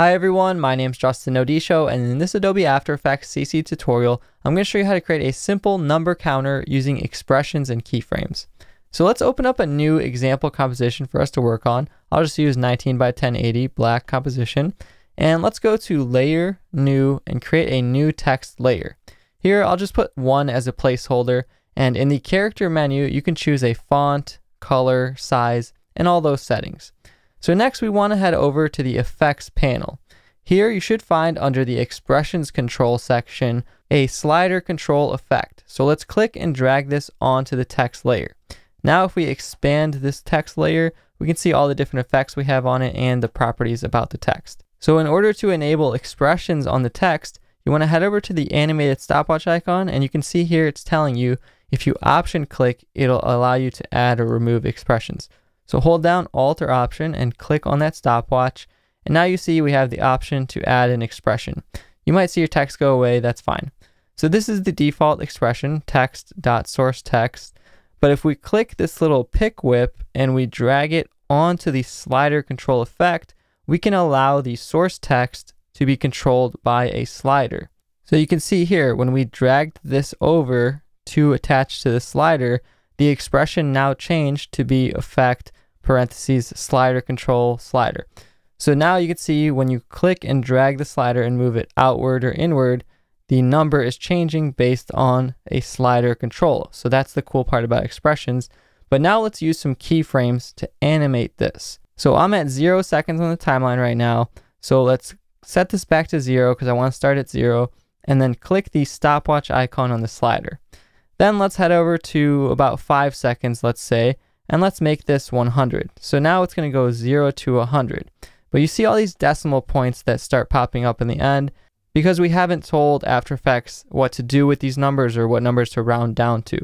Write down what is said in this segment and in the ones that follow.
Hi everyone, my name is Justin Odisho and in this Adobe After Effects CC tutorial, I'm going to show you how to create a simple number counter using expressions and keyframes. So let's open up a new example composition for us to work on. I'll just use 19 by 1080 black composition. And let's go to Layer, New, and create a new text layer. Here I'll just put one as a placeholder and in the character menu you can choose a font, color, size, and all those settings. So next we want to head over to the effects panel. Here you should find under the expressions control section a slider control effect. So let's click and drag this onto the text layer. Now if we expand this text layer, we can see all the different effects we have on it and the properties about the text. So in order to enable expressions on the text, you want to head over to the animated stopwatch icon and you can see here it's telling you if you option click, it'll allow you to add or remove expressions. So hold down Alt or Option and click on that stopwatch. And now you see we have the option to add an expression. You might see your text go away, that's fine. So this is the default expression, text.sourceText. But if we click this little pick whip and we drag it onto the slider control effect, we can allow the source text to be controlled by a slider. So you can see here, when we dragged this over to attach to the slider, the expression now changed to be effect parentheses slider control slider. So now you can see when you click and drag the slider and move it outward or inward, the number is changing based on a slider control. So that's the cool part about expressions. But now let's use some keyframes to animate this. So I'm at zero seconds on the timeline right now. So let's set this back to zero because I want to start at zero and then click the stopwatch icon on the slider. Then let's head over to about five seconds, let's say, and let's make this 100. So now it's going to go 0 to 100. But you see all these decimal points that start popping up in the end because we haven't told After Effects what to do with these numbers or what numbers to round down to.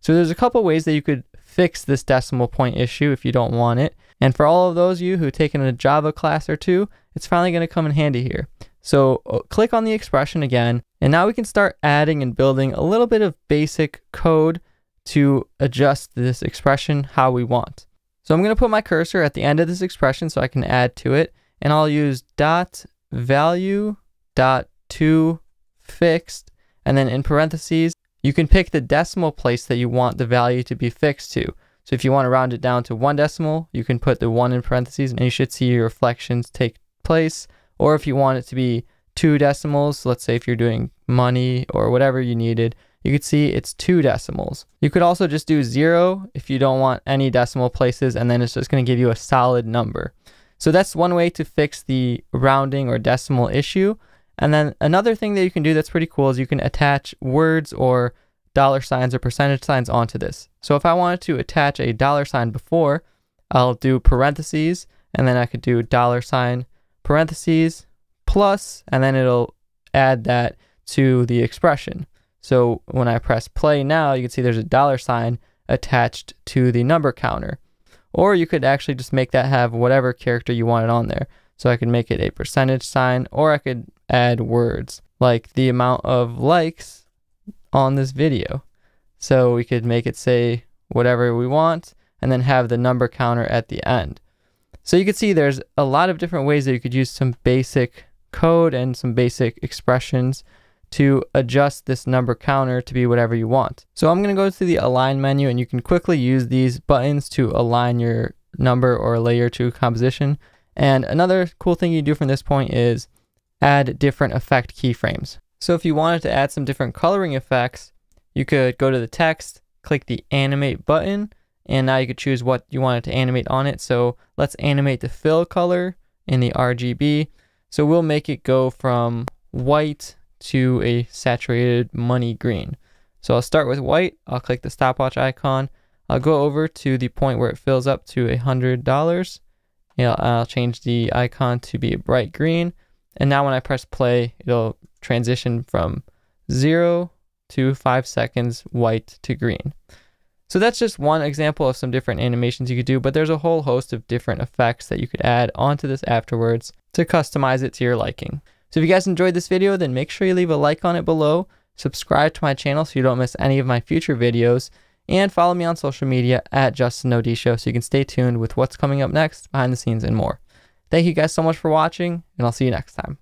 So there's a couple ways that you could fix this decimal point issue if you don't want it. And for all of those of you who've taken a Java class or two, it's finally going to come in handy here. So uh, click on the expression again, and now we can start adding and building a little bit of basic code to adjust this expression how we want. So I'm going to put my cursor at the end of this expression so I can add to it. And I'll use dot value dot to fixed. And then in parentheses, you can pick the decimal place that you want the value to be fixed to. So if you want to round it down to one decimal, you can put the one in parentheses and you should see your reflections take place. Or if you want it to be two decimals, let's say if you're doing money or whatever you needed, you could see it's two decimals. You could also just do zero if you don't want any decimal places and then it's just going to give you a solid number. So that's one way to fix the rounding or decimal issue. And then another thing that you can do that's pretty cool is you can attach words or dollar signs or percentage signs onto this. So if I wanted to attach a dollar sign before, I'll do parentheses and then I could do dollar sign parentheses plus and then it'll add that to the expression. So when I press play now, you can see there's a dollar sign attached to the number counter. Or you could actually just make that have whatever character you wanted on there. So I could make it a percentage sign, or I could add words like the amount of likes on this video. So we could make it say whatever we want and then have the number counter at the end. So you can see there's a lot of different ways that you could use some basic code and some basic expressions to adjust this number counter to be whatever you want. So I'm going to go to the align menu and you can quickly use these buttons to align your number or layer to composition. And another cool thing you do from this point is add different effect keyframes. So if you wanted to add some different coloring effects, you could go to the text, click the animate button, and now you could choose what you wanted to animate on it. So let's animate the fill color in the RGB. So we'll make it go from white to a saturated money green. So I'll start with white. I'll click the stopwatch icon. I'll go over to the point where it fills up to a hundred dollars. Yeah, I'll change the icon to be a bright green. And now when I press play, it'll transition from zero to five seconds white to green. So that's just one example of some different animations you could do, but there's a whole host of different effects that you could add onto this afterwards to customize it to your liking. So if you guys enjoyed this video, then make sure you leave a like on it below, subscribe to my channel so you don't miss any of my future videos, and follow me on social media at Justin Odisho so you can stay tuned with what's coming up next, behind the scenes, and more. Thank you guys so much for watching, and I'll see you next time.